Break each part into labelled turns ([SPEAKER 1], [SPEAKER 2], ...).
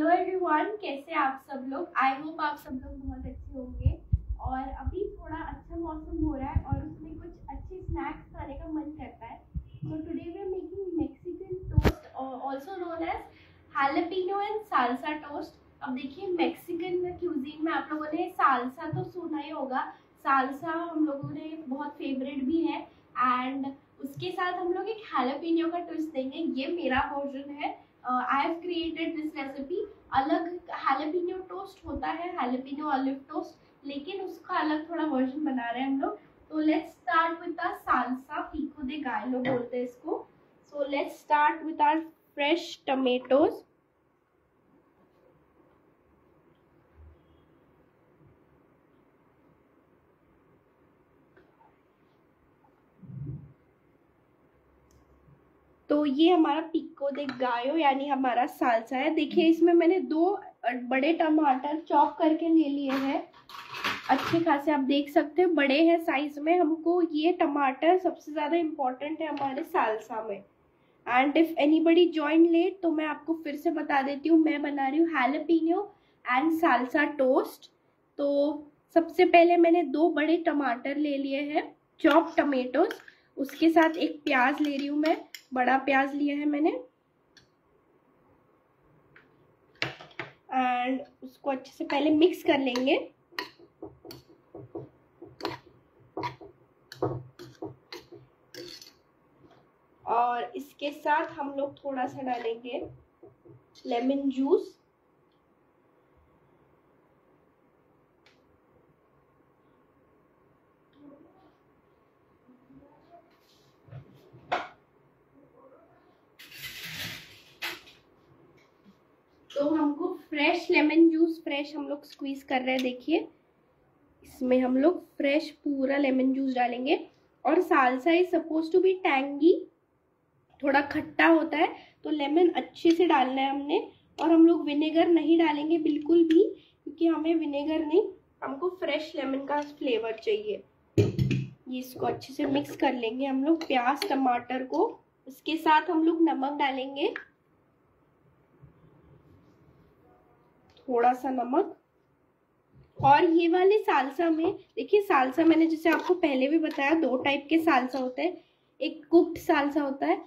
[SPEAKER 1] Hello everyone कैसे आप सब लोग? आई होप आप सब लोग बहुत अच्छे होंगे। और अभी थोड़ा अच्छा मौसम हो रहा है और उसमें कुछ अच्छे स्नैक्स खाने का मन करता है। So today we are making Mexican toast also known as jalapeno and salsa toast अब देखिए मैक्सिकन क्यूजीन में आप लोगों ने सालसा तो सुना ही होगा। सालसा हम लोगों ने बहुत फेवरेट भी है। एंड उसके साथ हम लोग एक हैलपिनो का ट्विस्ट देंगे। ये मेरा वर्जन है। I have created this recipe अलग हैलपिनो टोस्ट होता है हैलपिनो ऑलिव टोस्ट लेकिन उसका अलग थोड़ा वर्जन बना रहे हैं हम लोग। तो let's start with our salsa pico de gallo बोलते हैं इसको। So let's start with our fresh tomatoes तो ये हमारा पिको दे गायो, यानी हमारा सालसा है। देखिए, इसमें मैंने दो बड़े टमाटर चॉप करके ले लिए हैं। अच्छे खासे आप देख सकते हैं, बड़े हैं साइज़ में। हमको ये टमाटर सबसे ज़्यादा इम्पोर्टेंट है हमारे सालसा में। And if anybody join late तो मैं आपको फिर से बता देती हूँ, मैं बना रही हूँ हैलपिनो एंड सालसा टोस्ट तो सबसे पहले मैंने दो बड़े टमाटर ले लिए हैं चॉप टमेटोज उसके साथ एक प्याज ले रही हूँ मैं। बड़ा प्याज लिया है मैंने। एंड उसको अच्छे से पहले मिक्स कर लेंगे। और इसके साथ हम लोग थोड़ा सा डालेंगे लेमन जूस तो हमको फ्रेश लेमन जूस फ्रेश हम लोग स्क्वीज कर रहे हैं, देखिए। इसमें हम लोग फ्रेश पूरा लेमन जूस डालेंगे। और salsa is suppose to be tangy थोड़ा खट्टा होता है तो लेमन अच्छे से डालना है हमने। और हम लोग विनेगर नहीं डालेंगे बिल्कुल भी, क्योंकि हमें विनेगर नहीं, हमको फ्रेश लेमन का फ्लेवर चाहिए। ये इसको अच्छे से मिक्स कर लेंगे हम लोग, प्याज, टमाटर को। उसके साथ हम लोग नमक डालेंगे। थोड़ा सा नमक। और ये वाले सालसा में, देखिए सालसा मैंने जैसे आपको पहले भी बताया, दो टाइप के सालसा होते हैं। एक कुक्ड सालसा होता है।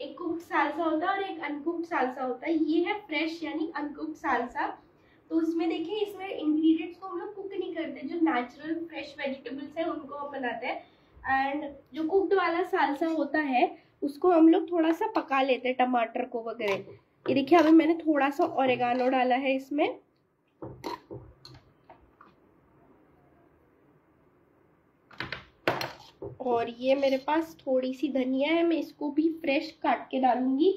[SPEAKER 1] एक कुक्ड सालसा होता है और एक अनकुक्ड सालसा होता है। ये है फ्रेश यानी अनकुक्ड सालसा। तो उसमें देखिए, इसमें इंग्रेडिएंट्स को हम लोग कुक नहीं करते। जो नेचुरल फ्रेश वेजिटेबल्स है, उनको हम बनाते हैं। एंड जो कुक्ड वाला सालसा होता है, उसको हम लोग थोड़ा सा पका लेते हैं टमाटर को वगैरह ये देखिए, अभी मैंने थोड़ा सा ओरेगानो डाला है इसमें। और ये मेरे पास थोड़ी सी धनिया है, मैं इसको भी फ्रेश काट के डालूँगी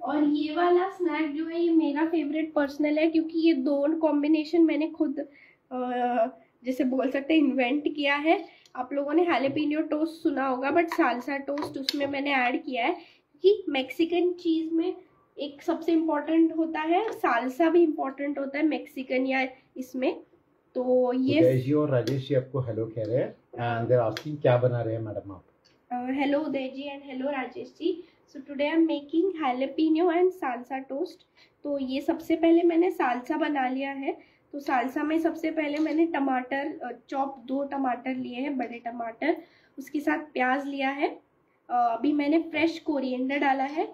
[SPEAKER 1] और ये वाला स्नैक जो है ये मेरा फेवरेट पर्सनल है क्योंकि ये दोनों कॉम्बिनेशन मैंने खुद जैसे बोल सकते हैं इन्वेंट किया है। आप लोगों ने हैलेपिनियो टोस्ट सुना होगा बट सालसा टोस्ट उसमें मैंने ऐड किया है कि मैक्सिकन चीज़ में एक सबसे इम्पोर्टेंट होता है सालसा भी इम्पोर्टेंट होता है मैक्सिकन या इसमें। तो ये
[SPEAKER 2] जी और राजेश जी आपको हेलो कह रहे हैं एंड देर आस्किंग क्या बना रहे हैं मैडम आप?
[SPEAKER 1] Hello Uday ji and hello Rajesh ji. So today I am making jalapeno and salsa toast तो ये सबसे पहले मैंने सालसा बना लिया है। तो सालसा में सबसे पहले मैंने टमाटर चॉप दो टमाटर लिए हैं, बड़े टमाटर। उसके साथ प्याज लिया है। अभी मैंने फ्रेश कोरिएंडर डाला है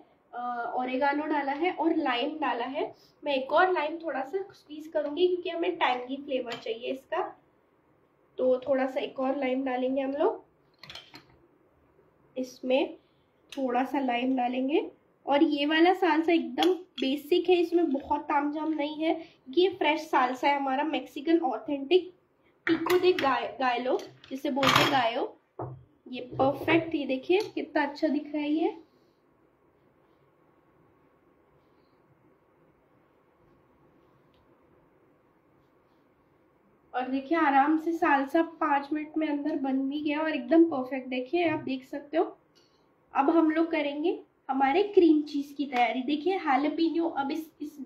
[SPEAKER 1] ओरेगानो डाला है और लाइम डाला है। मैं एक और लाइम थोड़ा सा स्क्वीज करूँगी क्योंकि हमें टैंगी फ्लेवर चाहिए इसका। तो थोड़ा सा एक और लाइम डालेंगे हम लोग। इसमें थोड़ा सा लाइम डालेंगे। और ये वाला सालसा एकदम बेसिक है, इसमें बहुत तामझाम नहीं है। ये फ्रेश सालसा है हमारा मैक्सिकन ऑथेंटिक पिको दे गाय गायलो जिसे बोलते गायो ये परफेक्ट ये देखिए, कितना अच्छा दिख रहा है ये। और देखिए, आराम से सालसा पाँच मिनट में अंदर बन भी गया और एकदम परफेक्ट देखिए, आप देख सकते हो। अब हम लोग करेंगे हमारे क्रीम चीज़ की तैयारी। देखिए हालपीनियो अब इस इस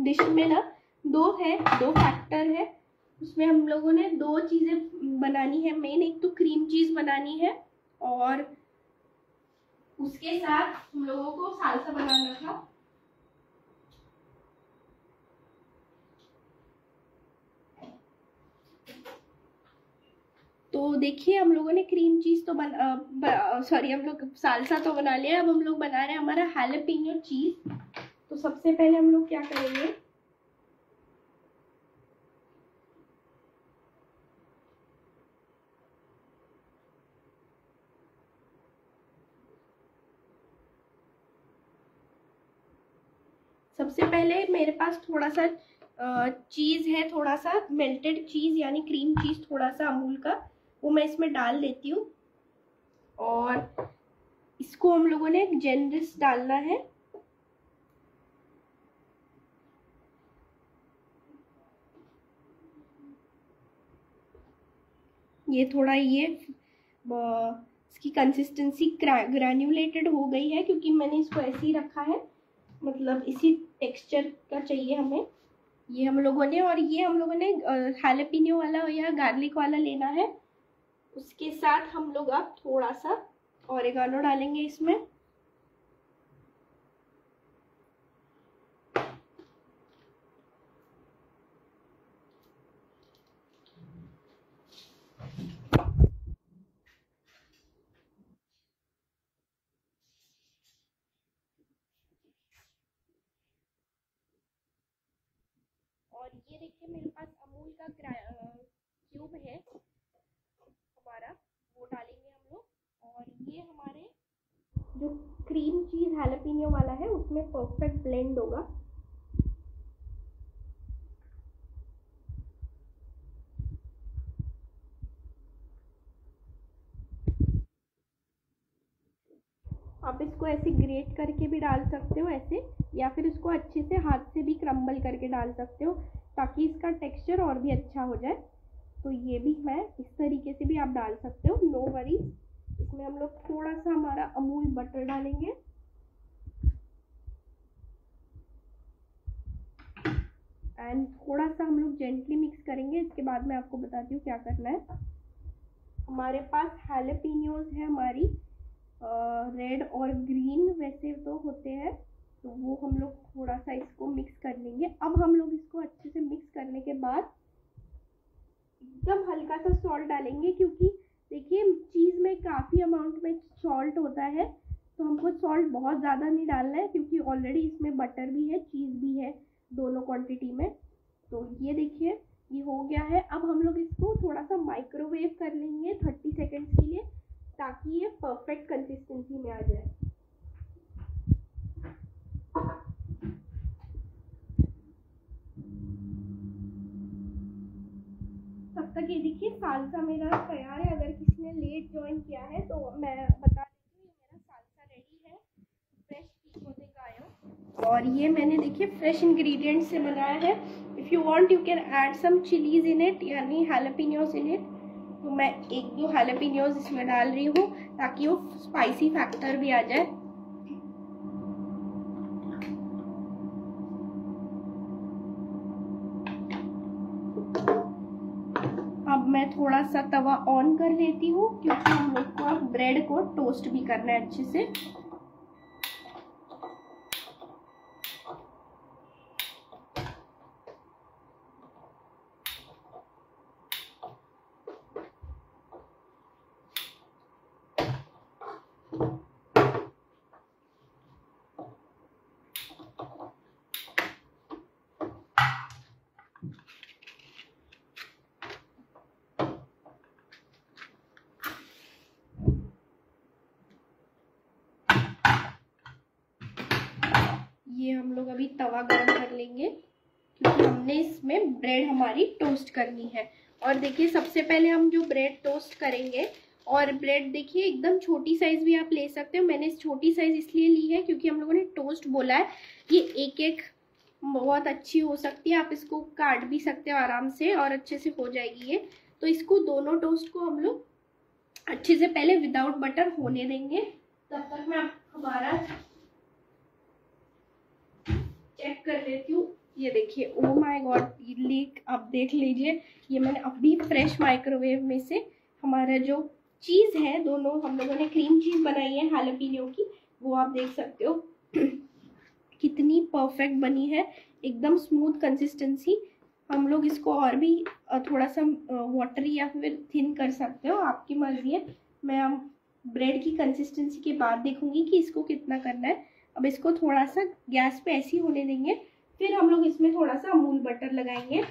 [SPEAKER 1] डिश में ना दो है, दो फैक्टर है। उसमें हम लोगों ने दो चीज़ें बनानी है। मेन एक तो क्रीम चीज़ बनानी है और उसके साथ हम लोगों को सालसा बनाना था। तो देखिए, हम लोगों ने क्रीम चीज़ तो बना सॉरी हम लोग सालसा तो बना लिया। अब हम लोग बना रहे हैं हमारा हैलपिनो चीज़ तो सबसे पहले हम लोग क्या करेंगे? सबसे पहले मेरे पास थोड़ा सा चीज़ है, थोड़ा सा मेल्टेड चीज़ यानी क्रीम चीज़ थोड़ा सा अमूल का। वो मैं इसमें डाल लेती हूँ। और इसको हम लोगों ने जेनरिस डालना है। ये थोड़ा ये इसकी कंसिस्टेंसी ग्रैन्यूलेटेड हो गई है क्योंकि मैंने इसको ऐसे ही रखा है। मतलब इसी टेक्सचर का चाहिए हमें। ये हम लोगों ने, और ये हम लोगों ने हैलेपिनो वाला या गार्लिक वाला लेना है। उसके साथ हम लोग अब थोड़ा सा औरगानो डालेंगे इसमें। और ये देखिए मेरे पास अमूल का क्यूब है हमारा वो डालेंगे हम लोग और ये हमारे जो क्रीम चीज़ हैलपिनियो वाला है, उसमें परफेक्ट ब्लेंड होगा। आप इसको ऐसे ग्रेट करके भी डाल सकते हो ऐसे, या फिर इसको अच्छे से हाथ से भी क्रम्बल करके डाल सकते हो, ताकि इसका टेक्सचर और भी अच्छा हो जाए। तो ये भी मैं इस तरीके से भी आप डाल सकते हो नो वरी इसमें हम लोग थोड़ा सा हमारा अमूल बटर डालेंगे। एंड थोड़ा सा हम लोग जेंटली मिक्स करेंगे। इसके बाद मैं आपको बताती हूँ क्या करना है। हमारे पास हैलेपिनियोज है हमारी। रेड और ग्रीन वैसे तो होते हैं। तो वो हम लोग थोड़ा सा इसको मिक्स कर लेंगे। अब हम लोग इसको अच्छे से मिक्स करने के बाद एकदम हल्का सा सॉल्ट डालेंगे क्योंकि देखिए, चीज़ में काफ़ी अमाउंट में सॉल्ट होता है तो हमको सॉल्ट बहुत ज़्यादा नहीं डालना है, क्योंकि ऑलरेडी इसमें बटर भी है चीज़ भी है दोनों क्वांटिटी में। तो ये देखिए, ये हो गया है। अब हम लोग इसको थोड़ा सा माइक्रोवेव कर लेंगे थर्टी सेकेंड्स के लिए, ताकि ये परफेक्ट कंसिस्टेंसी में आ जाए तब तक ये देखिए, सालसा मेरा तैयार है, अगर किसी ने लेट ज्वाइन किया है तो मैं बता देती हूँ मेरा सालसा रेडी है फ्रेश आया और ये मैंने देखिए फ्रेश इंग्रेडिएंट से बनाया है। If you want you can add some chillies in it यानी हैलपिनियोस इन इट तो मैं एक दो हैलपिनियोज इसमें डाल रही हूँ, ताकि वो स्पाइसी फैक्टर भी आ जाए अब मैं थोड़ा सा तवा ऑन कर लेती हूँ, क्योंकि हम लोग को अब ब्रेड को टोस्ट भी करना है अच्छे से। Thank हम लोग अभी तवा गर्म कर लेंगे, क्योंकि हमने इसमें ब्रेड हमारी टोस्ट करनी है। और देखिए, सबसे पहले हम जो ब्रेड टोस्ट करेंगे, और ब्रेड देखिए, एकदम छोटी साइज़ भी आप ले सकते हो। मैंने छोटी साइज़ इसलिए ली है क्योंकि हम लोगों ने टोस्ट बोला है। ये एक एक बहुत अच्छी हो सकती है। आप इसको काट भी सकते हो आराम से और अच्छे से हो जाएगी ये। तो इसको दोनों टोस्ट को हम लोग अच्छे से पहले विदाउट बटर होने देंगे। तब तक मैं हमारा चेक कर लेती हूँ। ये देखिए ओ माय गॉड लीक आप देख लीजिए। ये मैंने अभी फ्रेश माइक्रोवेव में से हमारा जो चीज़ है, दोनों हम लोगों ने क्रीम चीज़ बनाई है हालापीनियो की, वो आप देख सकते हो। कितनी परफेक्ट बनी है, एकदम स्मूथ कंसिस्टेंसी हम लोग इसको और भी थोड़ा सा वाटरी या फिर थिन कर सकते हो, आपकी मर्ज़ी है। मैं ब्रेड की कंसिस्टेंसी के बाद देखूँगी कि इसको कितना करना है। अब इसको थोड़ा सा गैस पे ऐसे होने देंगे। फिर हम लोग इसमें थोड़ा सा अमूल बटर लगाएँगे।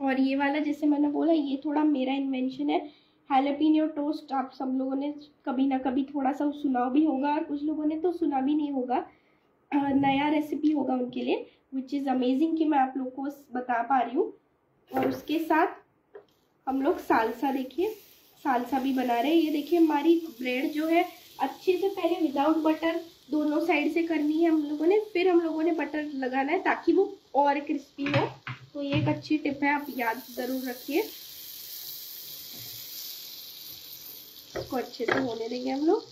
[SPEAKER 1] और ये वाला जैसे मैंने बोला, ये थोड़ा मेरा इन्वेंशन है। हैलोपिनियो टोस्ट आप सब लोगों ने कभी ना कभी थोड़ा सा सुना भी होगा और कुछ लोगों ने तो सुना भी नहीं होगा। नया रेसिपी होगा उनके लिए विच इज़ अमेजिंग कि मैं आप लोग को बता पा रही हूँ। और उसके साथ हम लोग सालसा देखिए, सालसा भी बना रहे हैं। ये देखिए, हमारी ब्रेड जो है, अच्छे से पहले विदाउट बटर दोनों साइड से करनी है हम लोगों ने। फिर हम लोगों ने बटर लगाना है ताकि वो और क्रिस्पी हो। तो ये एक अच्छी टिप है, आप याद ज़रूर रखिए। इसको अच्छे से होने देंगे हम लोग।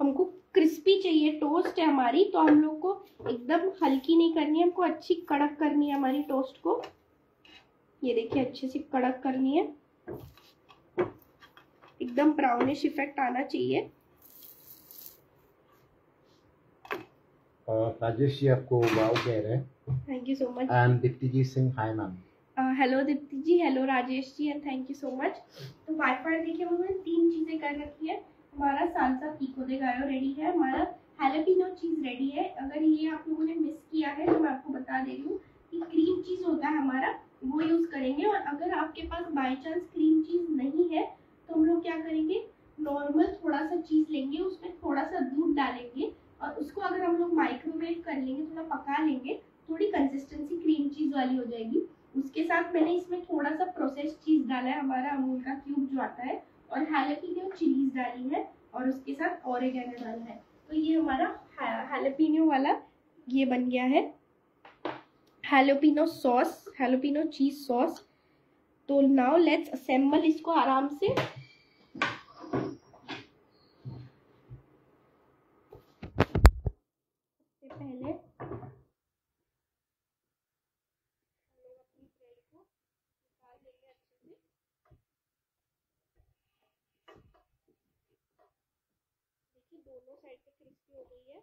[SPEAKER 1] हमको क्रिस्पी चाहिए टोस्ट है हमारी तो हम लोग को एकदम हल्की नहीं करनी है, हमको अच्छी कड़क करनी है हमारी टोस्ट को। ये देखिए अच्छे से कड़क करनी है। एकदम ब्राउनिश इफ़ेक्ट आना चाहिए।
[SPEAKER 2] राजेश जी आपको वाव कह रहे हैं।
[SPEAKER 1] Thank you so much
[SPEAKER 2] and Deepti ji Singh hi ma'am
[SPEAKER 1] hello Deepti ji hello Rajesh ji and thank you so much तो वाईफाई देखिए हम लोगों ने तीन चीज़ें कर रखी है। हमारा सालसा पीको दे गायो रेडी है। हमारा हैलोपिनो चीज़ रेडी है। अगर ये आप लोगों ने मिस किया है तो मैं आपको बता दे रही हूँ कि क्रीम चीज़ होता है हमारा वो यूज़ करेंगे और अगर आपके पास बाई चांस क्रीम चीज़ नहीं है तो हम लोग क्या करेंगे? नॉर्मल थोड़ा सा चीज़ लेंगे, उसमें थोड़ा सा दूध डालेंगे और उसको अगर हम लोग माइक्रोवेव कर लेंगे, थोड़ा पका लेंगे, थोड़ी कंसिस्टेंसी क्रीम चीज़ वाली हो जाएगी। उसके साथ मैंने इसमें थोड़ा सा प्रोसेस चीज़ डाला है, हमारा अमूल का क्यूब जो आता है और हैलोपिनियो चिलीज डाली है और उसके साथ ऑरेगेनो डाला है। तो ये हमारा हैलोपिनियो वाला ये बन गया है। Jalapeno sauce jalapeno cheese sauce. तो नाउ लेट्स असेंबल इसको आराम से। पहले दोनों साइड पे क्रिस्पी हो गई है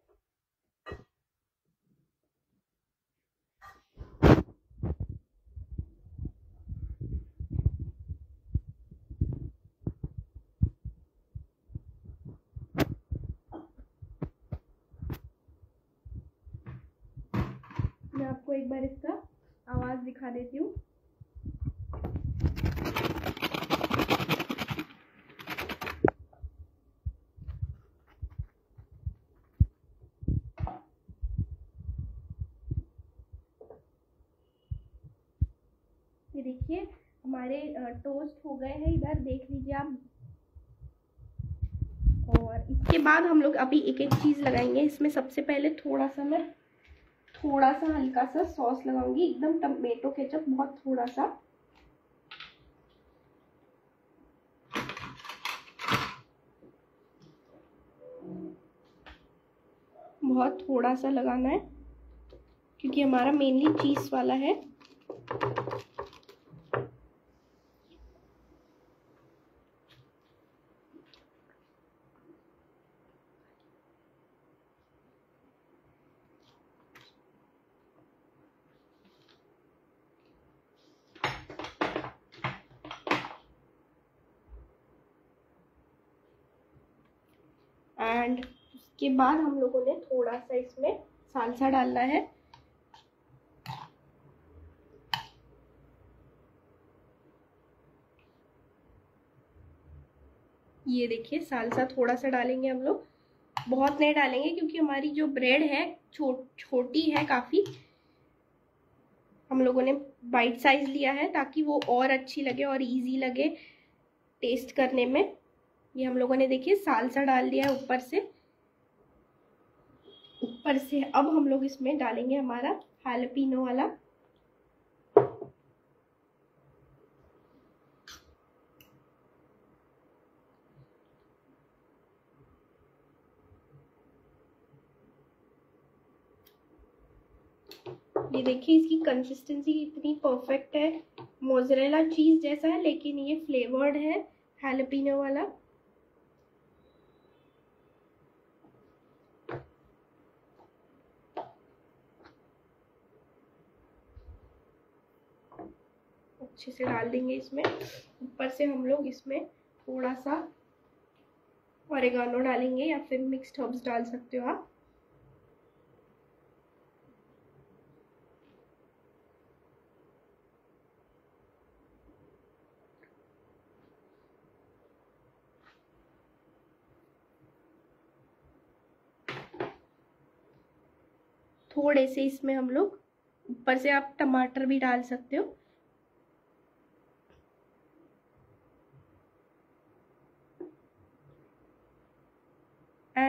[SPEAKER 1] मैं आपको एक बार इसका आवाज़ दिखा देती हूँ। ये देखिए, हमारे टोस्ट हो गए हैं इधर, देख लीजिए आप। और इसके बाद हम लोग अभी एक एक चीज़ लगाएँगे। इसमें सबसे पहले थोड़ा सा मैं थोड़ा सा हल्का सा सॉस लगाऊँगी। एकदम टमेटो केचप बहुत थोड़ा सा बहुत थोड़ा सा लगाना है, क्योंकि हमारा मेनली चीज़ वाला है। एंड उसके बाद हम लोगों ने थोड़ा सा इसमें सालसा डालना है। ये देखिए सालसा थोड़ा सा डालेंगे हम लोग। बहुत नहीं डालेंगे क्योंकि हमारी जो ब्रेड है छो, छोटी है काफ़ी। हम लोगों ने बाइट साइज़ लिया है ताकि वो और अच्छी लगे और इजी लगे टेस्ट करने में। ये हम लोगों ने देखिए सालसा डाल दिया है ऊपर से। ऊपर से अब हम लोग इसमें डालेंगे हमारा हालपीनो वाला। ये देखिए इसकी कंसिस्टेंसी इतनी परफेक्ट है। मोजरेला चीज़ जैसा है, लेकिन ये फ्लेवर्ड है हेलपिनो वाला। अच्छे से डाल देंगे इसमें। ऊपर से हम लोग इसमें थोड़ा सा ऑरेगानो डालेंगे या फिर मिक्स्ड हर्ब्स डाल सकते हो आप। थोड़े से इसमें हम लोग ऊपर से आप टमाटर भी डाल सकते हो।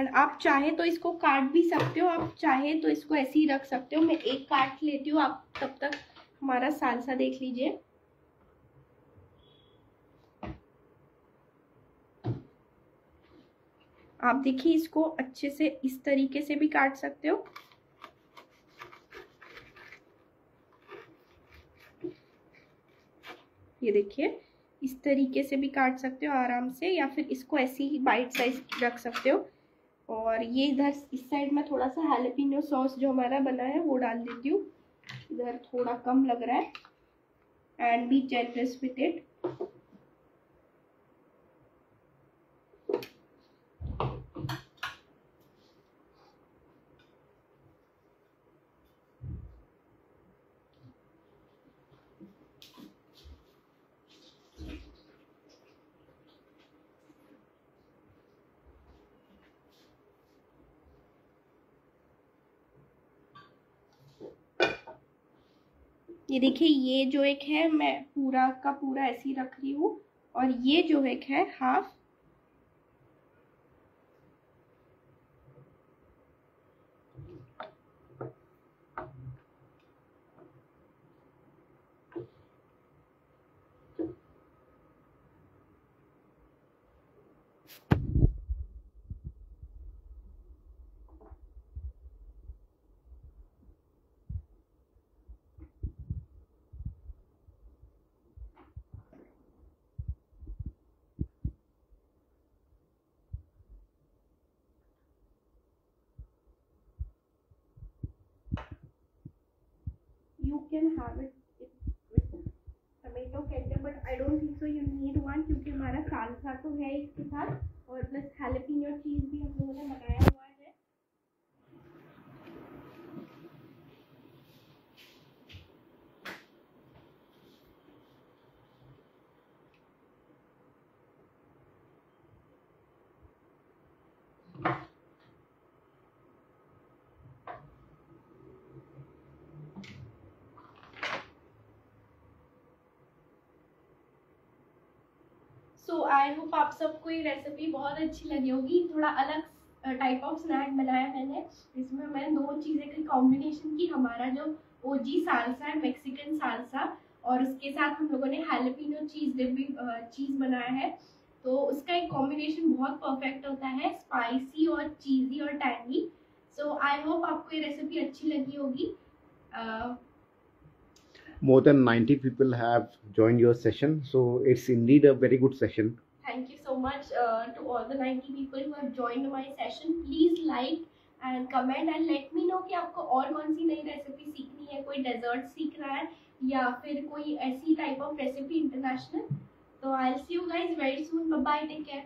[SPEAKER 1] एंड आप चाहे तो इसको काट भी सकते हो, आप चाहे तो इसको ऐसे ही रख सकते हो। मैं एक काट लेती हूँ, आप तब तक हमारा सालसा देख लीजिए। आप देखिए, इसको अच्छे से इस तरीके से भी काट सकते हो। ये देखिए, इस तरीके से भी काट सकते हो आराम से, या फिर इसको ऐसे ही बाइट साइज़ रख सकते हो। और ये इधर इस साइड में थोड़ा सा हेलेपिनो सॉस जो हमारा बना है, वो डाल देती हूँ। इधर थोड़ा कम लग रहा है। And be generous with it ये देखिए, ये जो एक है, मैं पूरा का पूरा ऐसे ही रख रही हूँ और ये जो एक है half you can have it तो है इसके साथ, और प्लस हेल्पिन चीज़ भी हम लोगों ने बनाया हुआ सो आई होप आप सबको ये रेसिपी बहुत अच्छी लगी होगी। थोड़ा अलग टाइप ऑफ़ स्नैक बनाया मैंने। इसमें मैंने दो चीज़ें की। कॉम्बिनेशन की हमारा जो ओजी सालसा है मेक्सिकन सालसा और उसके साथ हम लोगों ने हेलपिनो चीज़ भी चीज़ बनाया है। तो उसका एक कॉम्बिनेशन बहुत परफेक्ट होता है स्पाइसी और चीज़ी और टैंगी सो आई होप आपको ये रेसिपी अच्छी लगी होगी। uh,
[SPEAKER 2] more than 90 people have joined your session so it's indeed a very good session
[SPEAKER 1] thank you so much uh, to all the 90 people who have joined my session please like and comment and let me know कि आपको और कौन सी नई recipe सीखनी है कोई desert सीखना है या फिर कोई ऐसी टाइप ऑफ़ रेसिपी इंटरनेशनल तो I see you guys very soon bye take care